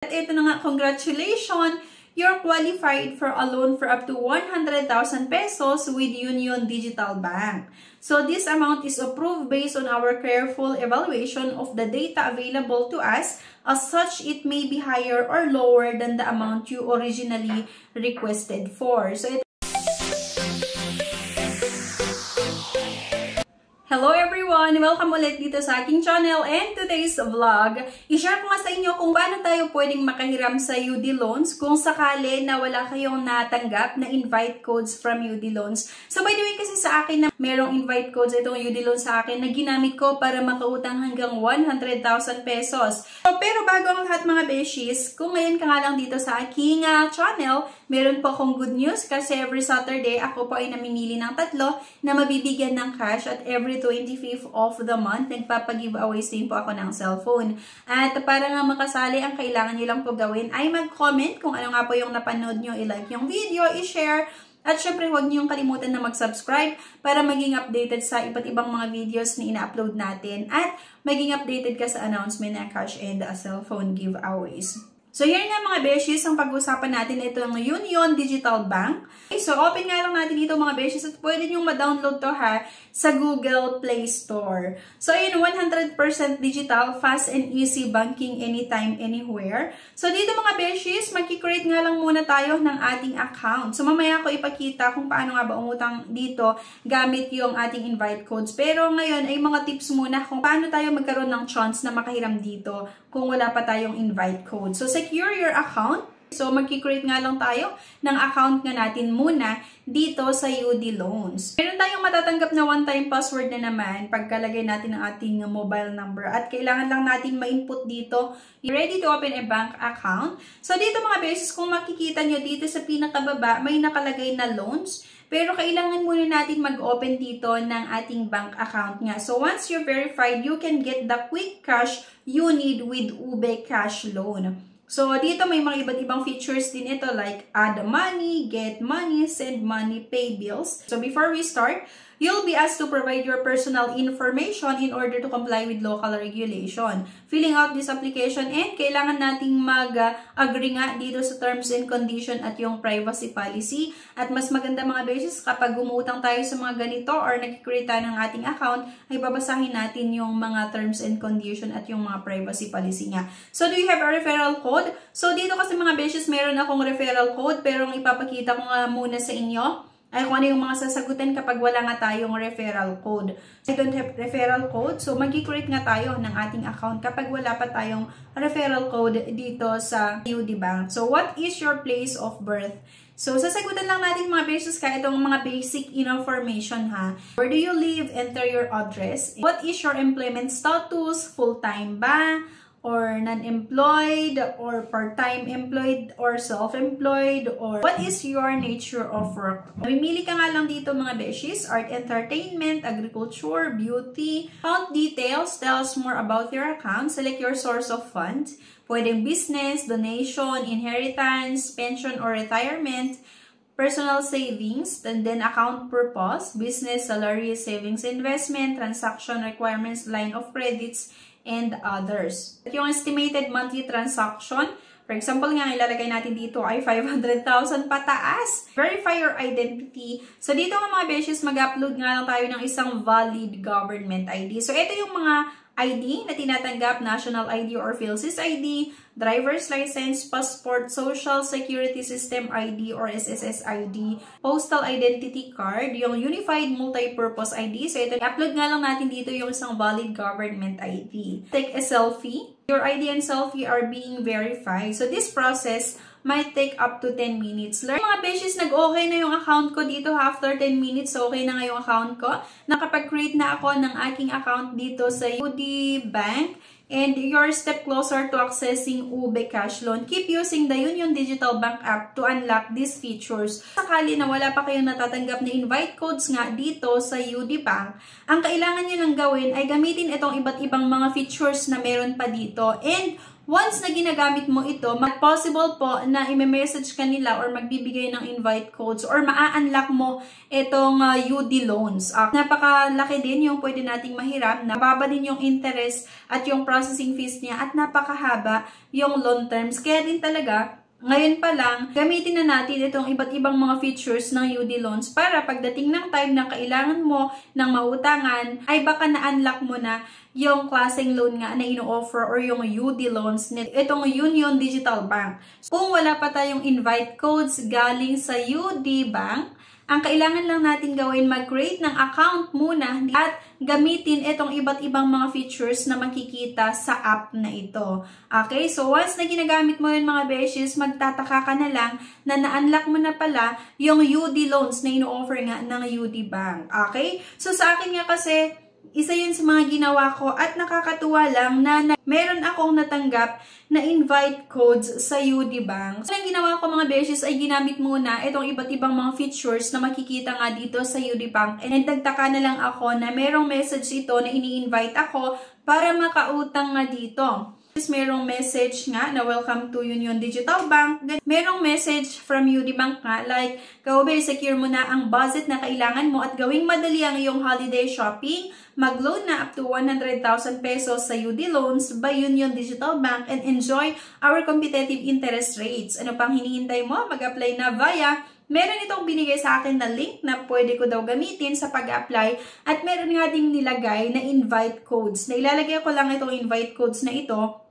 At ito na nga, congratulations! You're qualified for a loan for up to 100,000 pesos with Union Digital Bank. So this amount is approved based on our careful evaluation of the data available to us. As such, it may be higher or lower than the amount you originally requested for. So everyone! Welcome ulit dito sa aking channel and today's vlog. I-share ko nga sa inyo kung paano tayo pwedeng makahiram sa UD Loans kung sakali na wala kayong natanggap na invite codes from UD Loans. So by the way kasi sa akin na merong invite codes itong UD Loans sa akin na ginamit ko para makautang hanggang 100,000 pesos. So, pero bago ang lahat mga beshies, kung ngayon ka nga lang dito sa aking uh, channel, meron po akong good news kasi every Saturday ako po ay namimili ng tatlo na mabibigyan ng cash at every 25th of the month, nagpapag-giveaways din po ako ng cellphone. At para nga makasali, ang kailangan nyo lang po gawin ay mag-comment kung ano nga po yung napanood nyo, i-like yung video, i-share, at syempre, huwag niyong kalimutan na mag-subscribe para maging updated sa iba't ibang mga videos na ina-upload natin at maging updated ka sa announcement ng cash and uh, cellphone giveaways. So, here nga mga beshies, ang pag-usapan natin ito ng Union Digital Bank. Okay, so, open nga lang natin dito mga beshies at pwede nyo ma-download to ha sa Google Play Store. So, ayun, 100% digital, fast and easy banking anytime, anywhere. So, dito mga beshies, mag-create nga lang muna tayo ng ating account. So, mamaya ko ipakita kung paano nga ba umutang dito gamit yung ating invite codes. Pero ngayon ay mga tips muna kung paano tayo magkaroon ng chance na makahiram dito kung wala pa tayong invite code. So, secure your account. So, mag-create nga lang tayo ng account nga natin muna dito sa UD Loans. Meron tayong matatanggap na one-time password na naman pagkalagay natin ng ating mobile number at kailangan lang natin ma-input dito ready to open a bank account. So, dito mga beses, kung makikita nyo dito sa pinakababa, may nakalagay na loans. Pero kailangan muna natin mag-open dito ng ating bank account nga. So, once you're verified, you can get the quick cash you need with Ube Cash Loan. So, dito may mga iba't ibang features din ito like add money, get money, send money, pay bills. So, before we start, you'll be asked to provide your personal information in order to comply with local regulation. Filling out this application and kailangan nating mag-agree nga dito sa terms and condition at yung privacy policy. At mas maganda mga beses kapag gumutang tayo sa mga ganito or nag-create ng ating account, ay babasahin natin yung mga terms and condition at yung mga privacy policy nga. So, do you have a referral code? So, dito kasi mga beshes, meron akong referral code, pero ang ipapakita ko nga muna sa inyo ay kung ano yung mga sasagutin kapag wala nga tayong referral code. I don't have referral code, so mag-create nga tayo ng ating account kapag wala pa tayong referral code dito sa UD Bank. So, what is your place of birth? So, sasagutan lang natin mga beses ka itong mga basic information ha. Where do you live? Enter your address. What is your employment status? Full-time ba? Or non-employed or part-time employed or self-employed or what is your nature of work. Mamimili ka nga lang dito mga beshies, art entertainment, agriculture, beauty. Account details tells more about your account. Select your source of funds. Pwedeng business, donation, inheritance, pension or retirement, personal savings, and then account purpose, business, salary, savings, investment, transaction requirements, line of credits, and others. Yung estimated monthly transaction, for example nga, ilalagay natin dito ay 500,000 pataas. Verify your identity. So, dito nga mga beshes, mag-upload nga lang tayo ng isang valid government ID. So, ito yung mga ID na tinatanggap, national ID or PhilSys ID, driver's license, passport, social security system ID or SSS ID, postal identity card, yung unified multi-purpose ID. So ito, upload nga lang natin dito yung isang valid government ID. Take a selfie. Your ID and selfie are being verified. So this process might take up to 10 minutes. Learn mga beshes, nag-okay na yung account ko dito. After 10 minutes, okay na nga yung account ko. Nakapag-create na ako ng aking account dito sa UD Bank. And you're step closer to accessing Ube Cash Loan. Keep using the Union Digital Bank app to unlock these features. Sakali na wala pa kayong natatanggap na invite codes nga dito sa UD Bank, ang kailangan nyo lang gawin ay gamitin itong iba't ibang mga features na meron pa dito. And once na ginagamit mo ito, possible po na i-message ka nila or magbibigay ng invite codes or maa-unlock mo itong uh, UD loans. Uh, napakalaki din yung pwede nating mahiram, nababa din yung interest at yung processing fees niya at napakahaba yung loan terms. Kaya din talaga, ngayon pa lang, gamitin na natin itong iba't ibang mga features ng UD loans para pagdating ng time na kailangan mo ng mautangan, ay baka na-unlock mo na yung klaseng loan nga na ino-offer or yung UD loans nito. Itong Union Digital Bank. Kung wala pa tayong invite codes galing sa UD Bank, ang kailangan lang natin gawin, mag-create ng account muna at gamitin itong iba't ibang mga features na makikita sa app na ito. Okay? So, once na ginagamit mo yun mga beshes, magtataka ka na lang na na-unlock mo na pala yung UD loans na ino-offer nga ng UD Bank. Okay? So, sa akin nga kasi, isa yun sa mga ginawa ko at nakakatuwa lang na, na meron akong natanggap na invite codes sa UD. So, ang ginawa ko mga beshes ay ginamit muna itong iba't ibang mga features na makikita nga dito sa UD Bank. And nagtaka na lang ako na merong message ito na ini-invite ako para makautang nga dito merong message nga na welcome to Union Digital Bank. Merong message from UD Bank nga like, Kaube, secure mo na ang budget na kailangan mo at gawing madali ang iyong holiday shopping. Mag-loan na up to 100,000 pesos sa UD Loans by Union Digital Bank and enjoy our competitive interest rates. Ano pang hinihintay mo? Mag-apply na via Meron itong binigay sa akin na link na pwede ko daw gamitin sa pag-apply at meron nga ding nilagay na invite codes. Na ilalagay ko lang itong invite codes na ito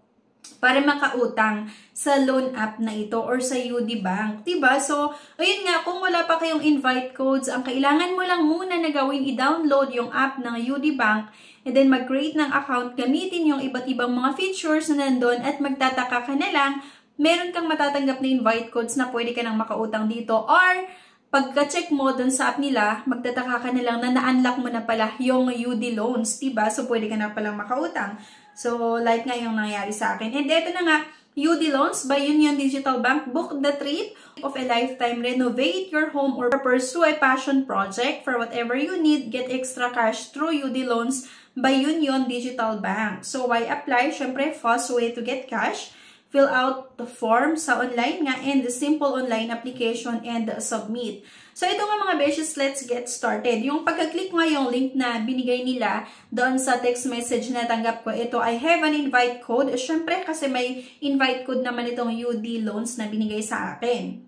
para makautang sa loan app na ito or sa UD Bank. Diba? So, ayun nga, kung wala pa kayong invite codes, ang kailangan mo lang muna na gawin, i-download yung app ng UD Bank and then mag-create ng account, gamitin yung iba't ibang mga features na nandun at magtataka ka na lang, meron kang matatanggap na invite codes na pwede ka nang makautang dito or pagka-check mo dun sa app nila, magtataka ka na lang na na-unlock mo na pala yung UD loans, diba? So, pwede ka na palang makautang. So, like nga yung nangyari sa akin. And ito na nga, UD Loans by Union Digital Bank. Book the trip of a lifetime. Renovate your home or pursue a passion project for whatever you need. Get extra cash through UD Loans by Union Digital Bank. So, why apply? Siyempre, fast way to get cash. Fill out the form sa online nga and the simple online application and submit. So, ito nga mga beshes, let's get started. Yung pagka-click nga yung link na binigay nila doon sa text message na tanggap ko, ito, I have an invite code. Siyempre, kasi may invite code naman itong UD loans na binigay sa akin.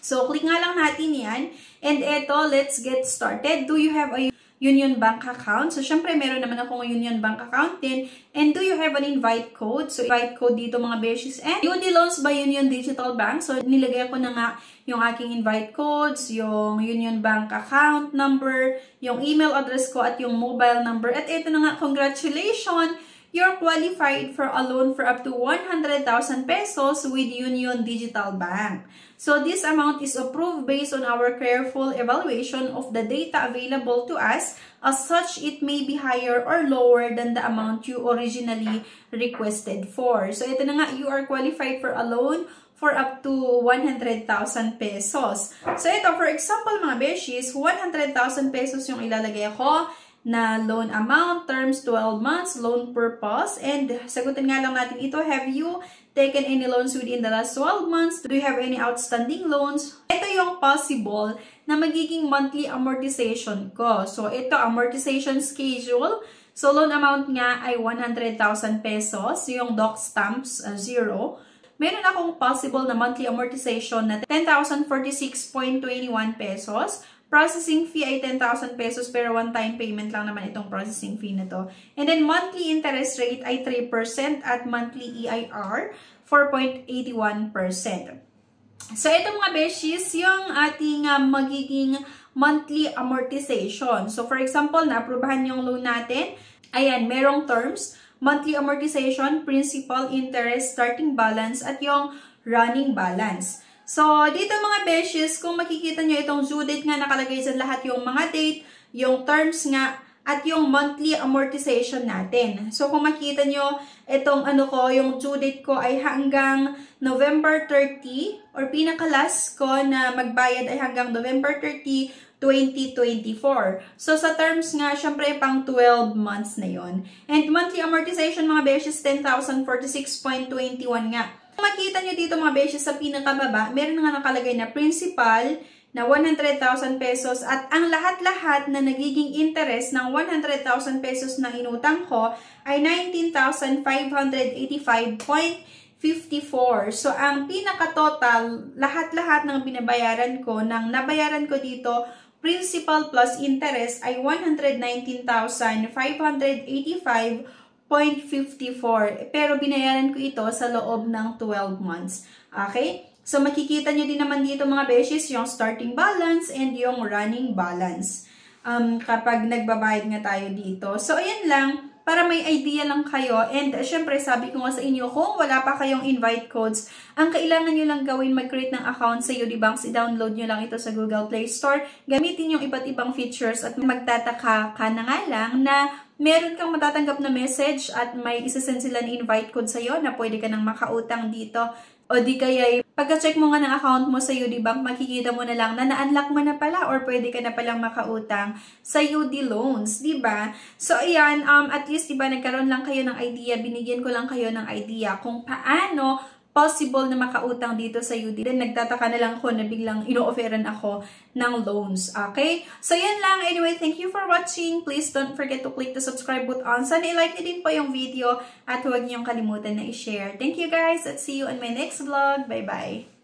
So, click nga lang natin yan. And ito, let's get started. Do you have a Union Bank account. So, syempre, meron naman akong Union Bank account din. And do you have an invite code? So, invite code dito mga beshes. And UD Loans by Union Digital Bank. So, nilagay ko na nga yung aking invite codes, yung Union Bank account number, yung email address ko at yung mobile number. At ito na nga, congratulations! You're qualified for a loan for up to 100,000 pesos with Union Digital Bank. So this amount is approved based on our careful evaluation of the data available to us. As such, it may be higher or lower than the amount you originally requested for. So ito na nga, you are qualified for a loan for up to 100,000 pesos. So ito, for example mga beshies, 100,000 pesos yung ilalagay ko na loan amount, terms 12 months, loan purpose, and sagutin nga lang natin ito, have you taken any loans within the last 12 months? Do you have any outstanding loans? Ito yung possible na magiging monthly amortization ko. So, ito, amortization schedule. So, loan amount nga ay 100,000 pesos. Yung doc stamps, uh, zero. Meron akong possible na monthly amortization na 10,046.21 pesos. Processing fee ay 10,000 pesos pero one-time payment lang naman itong processing fee na to. And then monthly interest rate ay 3% at monthly EIR 4.81%. So ito mga beshies, yung ating uh, magiging monthly amortization. So for example, na-aprobahan yung loan natin. Ayan, merong terms, monthly amortization, principal, interest, starting balance, at yung running balance. So, dito mga beshes, kung makikita nyo itong due date nga nakalagay sa lahat yung mga date, yung terms nga, at yung monthly amortization natin. So, kung makita nyo, itong ano ko, yung due date ko ay hanggang November 30 or pinakalas ko na magbayad ay hanggang November 30, 2024. So, sa terms nga, syempre, pang 12 months na yon And monthly amortization, mga beshes, 10,046.21 nga. Makita nyo dito, mga beshes, sa pinakababa, meron nga nakalagay na principal na 100,000 pesos at ang lahat-lahat na nagiging interest ng 100,000 pesos na inutang ko ay 19,585.54. So, ang pinaka-total, lahat-lahat ng binabayaran ko, ng nabayaran ko dito, principal plus interest ay 119,585.54. Pero binayaran ko ito sa loob ng 12 months. Okay? So, makikita nyo din naman dito mga beshes, yung starting balance and yung running balance. Um, kapag nagbabayad nga tayo dito. So, ayan lang para may idea lang kayo. And uh, syempre, sabi ko nga sa inyo, kung wala pa kayong invite codes, ang kailangan nyo lang gawin, mag-create ng account sa Udibanks, i-download nyo lang ito sa Google Play Store, gamitin yung iba't ibang features at magtataka ka na nga lang na meron kang matatanggap na message at may isasend sila na invite code sa'yo na pwede ka nang makautang dito o di kaya, pagka-check mo nga ng account mo sa UD Bank, makikita mo na lang na na-unlock mo na pala or pwede ka na palang makautang sa UD Loans, di ba? So, ayan, um, at least, di ba, nagkaroon lang kayo ng idea, binigyan ko lang kayo ng idea kung paano possible na makautang dito sa UD. Then, nagtataka na lang ako na biglang ino-offeran ako ng loans. Okay? So, yan lang. Anyway, thank you for watching. Please don't forget to click the subscribe button. Sana i-like nyo din po yung video at huwag niyong kalimutan na i-share. Thank you guys at see you on my next vlog. Bye-bye!